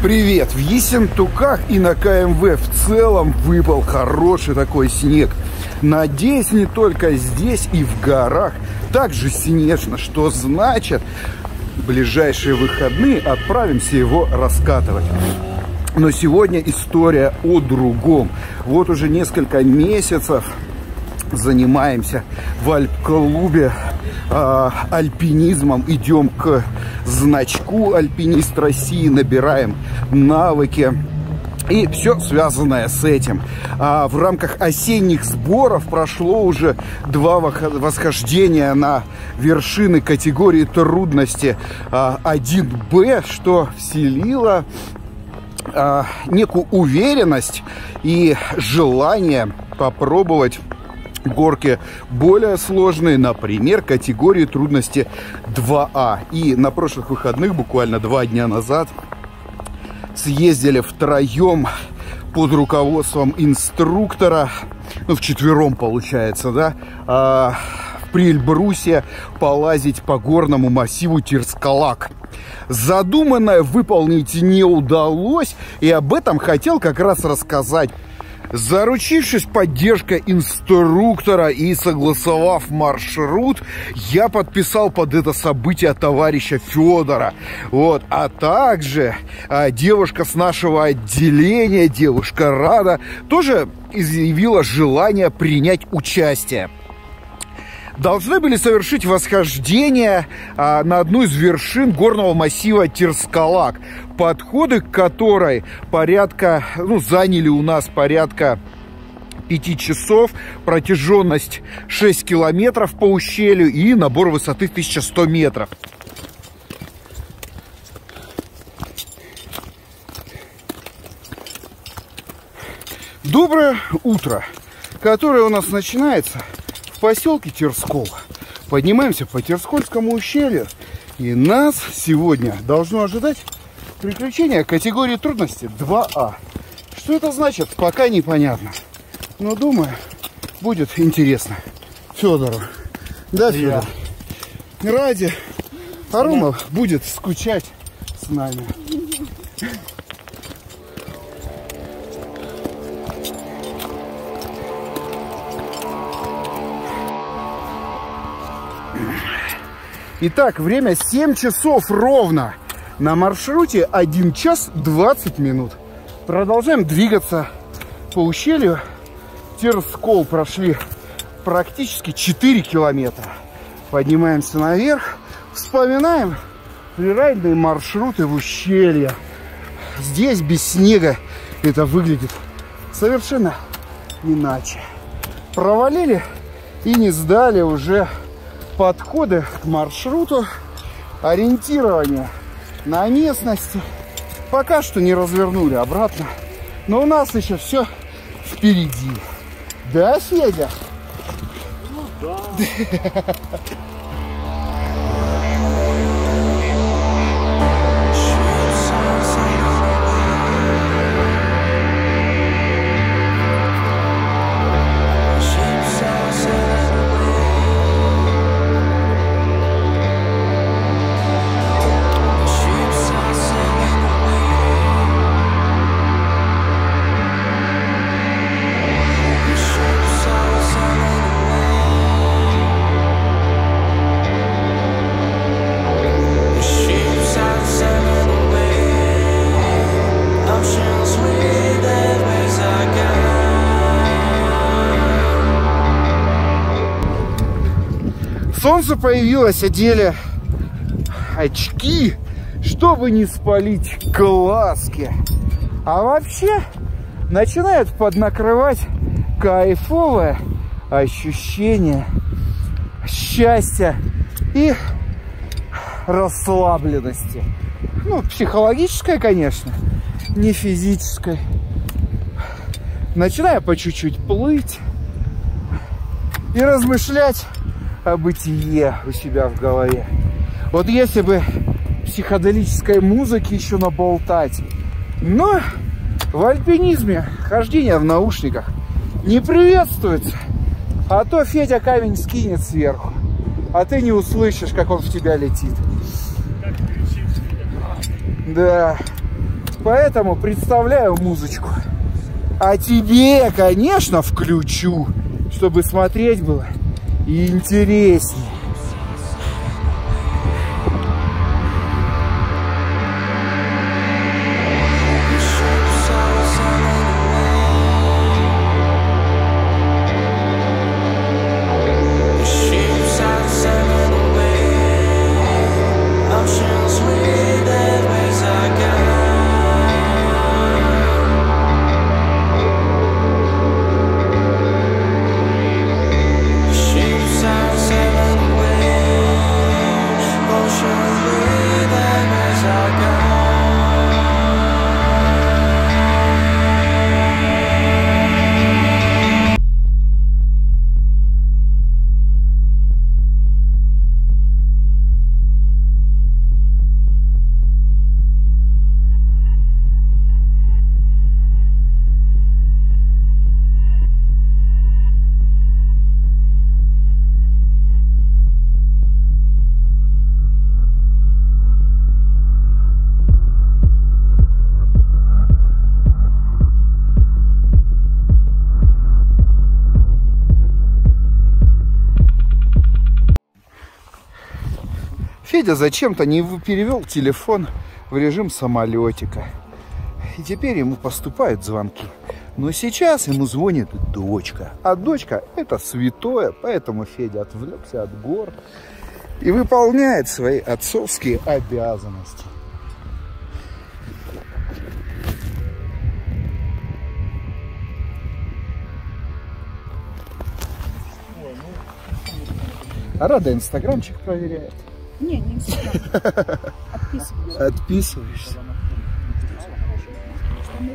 Привет! В Ессентуках и на КМВ в целом выпал хороший такой снег. Надеюсь, не только здесь и в горах также снежно, что значит, в ближайшие выходные отправимся его раскатывать. Но сегодня история о другом. Вот уже несколько месяцев занимаемся в Альп-клубе э, альпинизмом. Идем к значку альпинист России, набираем навыки. И все связанное с этим. А в рамках осенних сборов прошло уже два восхождения на вершины категории трудности а, 1Б, что вселило а, некую уверенность и желание попробовать горки более сложные, например, категории трудности 2А. И на прошлых выходных, буквально два дня назад, съездили втроем под руководством инструктора, ну, в четвером получается, да, а, при Эльбрусе полазить по горному массиву Тирскалак. Задуманное выполнить не удалось, и об этом хотел как раз рассказать Заручившись поддержкой инструктора и согласовав маршрут, я подписал под это событие товарища Федора. Вот. А также а, девушка с нашего отделения, девушка Рада, тоже изъявила желание принять участие должны были совершить восхождение а, на одну из вершин горного массива Тирскалак, подходы к которой порядка, ну, заняли у нас порядка 5 часов, протяженность 6 километров по ущелью и набор высоты 1100 метров. Доброе утро, которое у нас начинается в поселке Терскол. Поднимаемся по Терскольскому ущелью. И нас сегодня должно ожидать приключение категории трудности 2А. Что это значит, пока непонятно. Но думаю, будет интересно. Федору. Да, Федор? Ради. Арумов будет скучать с нами. Итак, время 7 часов ровно. На маршруте 1 час 20 минут. Продолжаем двигаться по ущелью. Терскол прошли практически 4 километра. Поднимаемся наверх. Вспоминаем фрирайдные маршруты в ущелье. Здесь без снега это выглядит совершенно иначе. Провалили и не сдали уже подходы к маршруту, ориентирование на местности. Пока что не развернули обратно, но у нас еще все впереди. Да, Федя? Ну да. Солнце появилось, одели очки, чтобы не спалить глазки. А вообще начинает поднакрывать кайфовое ощущение счастья и расслабленности. Ну, психологическое, конечно, не физическое. Начинаю по чуть-чуть плыть и размышлять бытие у себя в голове. Вот если бы психоделической музыки еще наболтать. Но в альпинизме хождение в наушниках не приветствуется. А то Федя камень скинет сверху, а ты не услышишь, как он в тебя летит. Да. Поэтому представляю музычку. А тебе, конечно, включу, чтобы смотреть было интереснее. Федя зачем-то не перевел телефон в режим самолетика. И теперь ему поступают звонки. Но сейчас ему звонит дочка. А дочка это святое, поэтому Федя отвлекся от гор и выполняет свои отцовские обязанности. А Рада инстаграмчик проверяет. Не, не инстаграм. Отписываешься.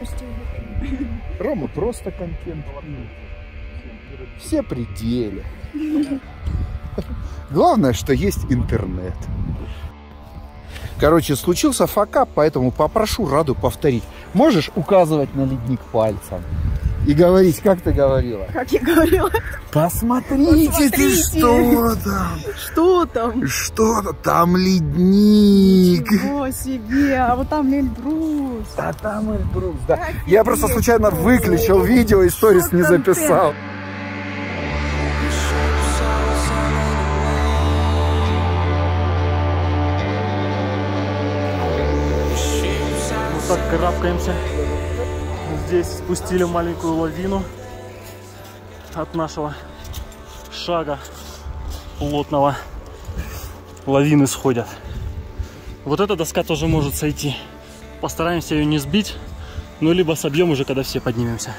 Почти Рома просто контент. Все пределы. Главное, что есть интернет. Короче, случился факап, поэтому попрошу Раду повторить. Можешь указывать на ледник пальцем и говорить, как ты говорила? Как я говорила. Посмотрите, ты Посмотрите. что там? Что там? Что-то там ледник. О себе, а вот там Эльбрус. А там Эльбрус, да. Я просто случайно выключил видео и сторис не записал. Вот так карабкаемся. Здесь спустили маленькую лавину от нашего шага плотного. Лавины сходят. Вот эта доска тоже может сойти. Постараемся ее не сбить, ну либо собьем уже, когда все поднимемся.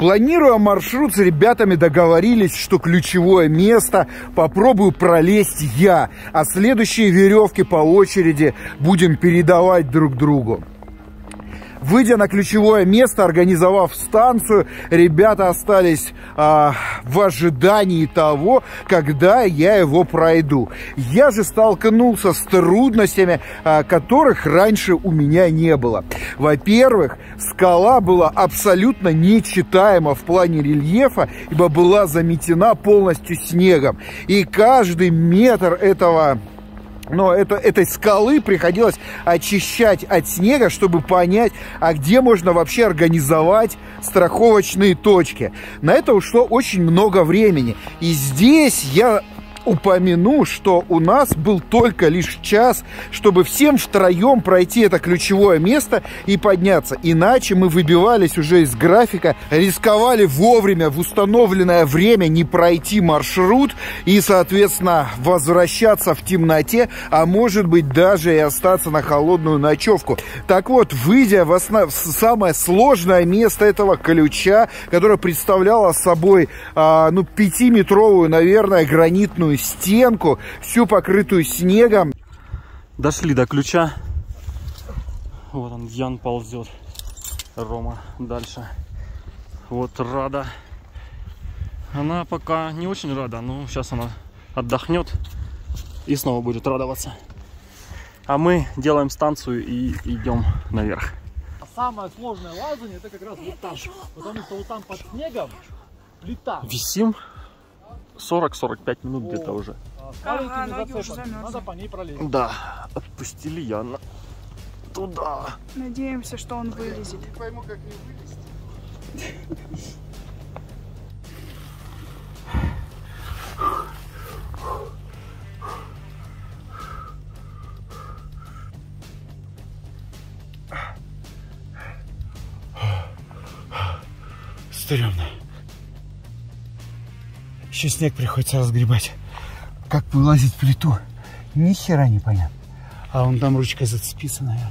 Планируя маршрут, с ребятами договорились, что ключевое место попробую пролезть я, а следующие веревки по очереди будем передавать друг другу. Выйдя на ключевое место, организовав станцию, ребята остались а, в ожидании того, когда я его пройду. Я же столкнулся с трудностями, а, которых раньше у меня не было. Во-первых, скала была абсолютно нечитаема в плане рельефа, ибо была заметена полностью снегом. И каждый метр этого но это, этой скалы приходилось очищать от снега, чтобы понять, а где можно вообще организовать страховочные точки. На это ушло очень много времени. И здесь я упомяну, что у нас был только лишь час, чтобы всем втроем пройти это ключевое место и подняться. Иначе мы выбивались уже из графика, рисковали вовремя в установленное время не пройти маршрут и, соответственно, возвращаться в темноте, а может быть даже и остаться на холодную ночевку. Так вот, выйдя в, основ... в самое сложное место этого ключа, которое представляло собой, а, ну, пятиметровую, наверное, гранитную стенку, всю покрытую снегом. Дошли до ключа. Вот он, Ян ползет. Рома дальше. Вот Рада. Она пока не очень рада, но сейчас она отдохнет и снова будет радоваться. А мы делаем станцию и идем наверх. А самое сложное лазание это как раз вот там. Потому что вот там под снегом плита. Висим 40-45 минут где-то уже. Ага, маленькими ноги уже надо по ней пролезть. Да, отпустили Яна. Туда. Надеемся, что он вылезет. Не пойму, как не вылезти. Стремно. Еще снег приходится разгребать. Как вылазить плиту? Ни хера не понятно. А он там ручкой зацепится, наверное.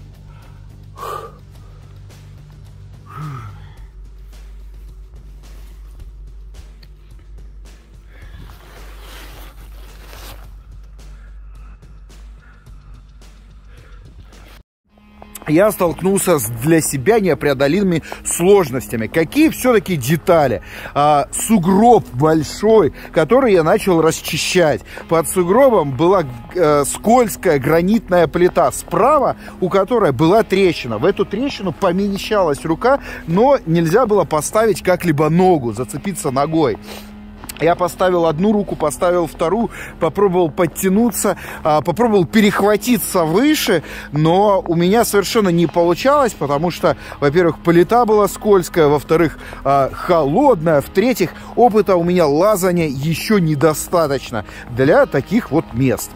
Я столкнулся с для себя непреодолимыми сложностями. Какие все-таки детали? А, сугроб большой, который я начал расчищать. Под сугробом была э, скользкая гранитная плита. Справа, у которой была трещина. В эту трещину помещалась рука, но нельзя было поставить как-либо ногу, зацепиться ногой. Я поставил одну руку, поставил вторую, попробовал подтянуться, а, попробовал перехватиться выше, но у меня совершенно не получалось, потому что, во-первых, плита была скользкая, во-вторых, а, холодная, в-третьих, опыта у меня лазания еще недостаточно для таких вот мест.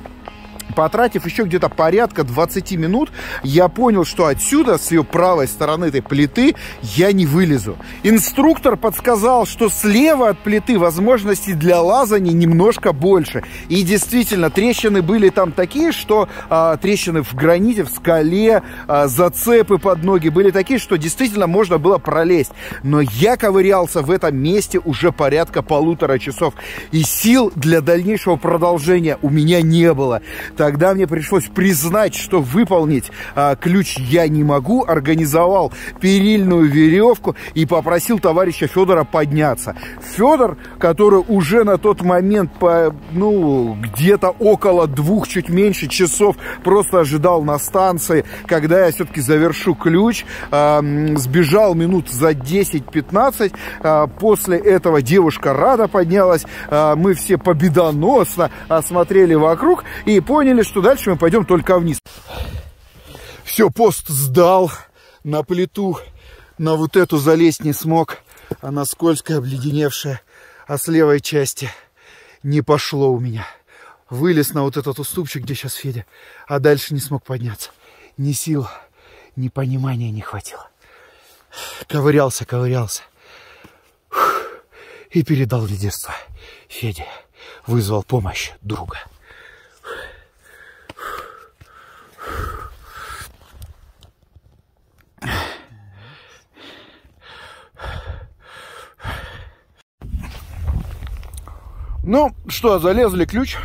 Потратив еще где-то порядка 20 минут, я понял, что отсюда, с ее правой стороны этой плиты, я не вылезу. Инструктор подсказал, что слева от плиты возможностей для лазания немножко больше. И действительно, трещины были там такие, что а, трещины в граните, в скале, а, зацепы под ноги были такие, что действительно можно было пролезть. Но я ковырялся в этом месте уже порядка полутора часов. И сил для дальнейшего продолжения у меня не было. Тогда мне пришлось признать, что выполнить а, ключ я не могу. Организовал перильную веревку и попросил товарища Федора подняться. Федор, который уже на тот момент, по, ну, где-то около двух, чуть меньше часов просто ожидал на станции, когда я все-таки завершу ключ, а, сбежал минут за 10-15. А, после этого девушка рада поднялась. А, мы все победоносно осмотрели вокруг и поняли, что дальше мы пойдем только вниз. Все, пост сдал на плиту, на вот эту залезть не смог. Она скользкая, обледеневшая, а с левой части не пошло у меня. Вылез на вот этот уступчик, где сейчас Федя, а дальше не смог подняться. Ни сил, ни понимания не хватило. Ковырялся, ковырялся. И передал лидерство Феде. Вызвал помощь друга. Ну что, залезли ключ.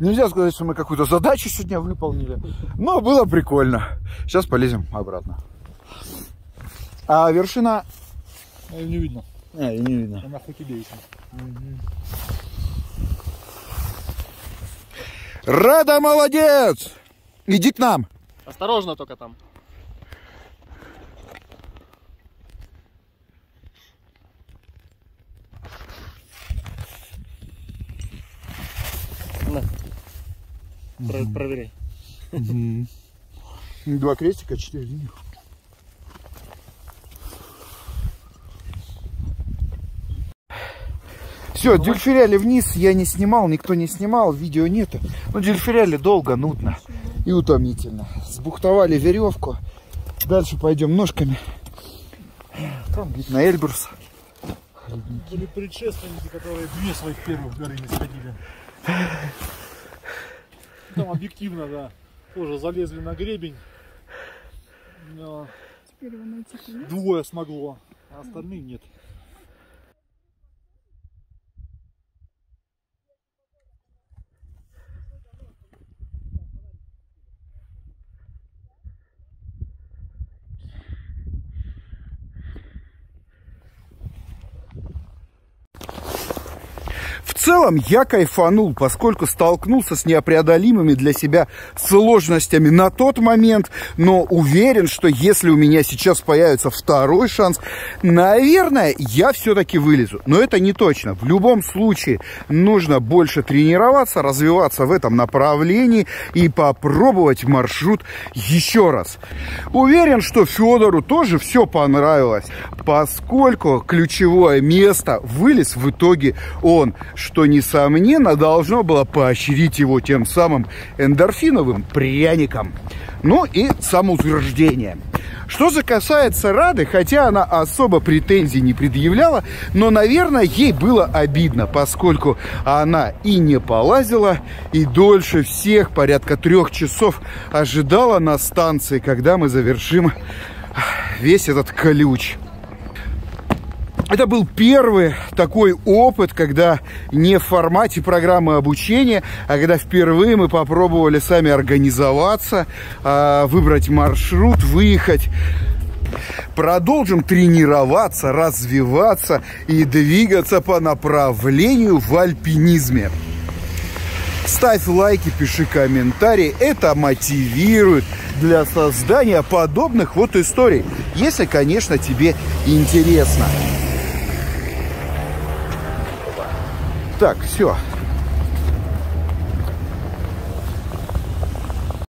Нельзя сказать, что мы какую-то задачу сегодня выполнили, но было прикольно. Сейчас полезем обратно. А вершина... Её не видно. А, и не видно. Она хоть тебе еще. Рада, молодец! Иди к нам. Осторожно только там. На. Про- проверяй. Два крестика, четыре линии. Все, дюльферяли вниз я не снимал, никто не снимал, видео нету. Ну, дюльферяли долго, нудно и утомительно. Сбухтовали веревку. Дальше пойдем ножками. Там видно Эльбрус. Были предшественники, которые две своих первых горы не сходили. Там объективно, да. Тоже залезли на гребень. Теперь его найти двое смогло, а остальные нет. В целом я кайфанул, поскольку столкнулся с непреодолимыми для себя сложностями на тот момент, но уверен, что если у меня сейчас появится второй шанс, наверное, я все-таки вылезу. Но это не точно. В любом случае нужно больше тренироваться, развиваться в этом направлении и попробовать маршрут еще раз. Уверен, что Федору тоже все понравилось, поскольку ключевое место вылез в итоге он, что, несомненно, должно было поощрить его тем самым эндорфиновым пряником. Ну и самоутверждение. Что же касается Рады, хотя она особо претензий не предъявляла, но, наверное, ей было обидно, поскольку она и не полазила, и дольше всех, порядка трех часов, ожидала на станции, когда мы завершим весь этот колюч. Это был первый такой опыт, когда не в формате программы обучения, а когда впервые мы попробовали сами организоваться, а, выбрать маршрут, выехать. Продолжим тренироваться, развиваться и двигаться по направлению в альпинизме. Ставь лайки, пиши комментарии. Это мотивирует для создания подобных вот историй. Если, конечно, тебе интересно. Так, все.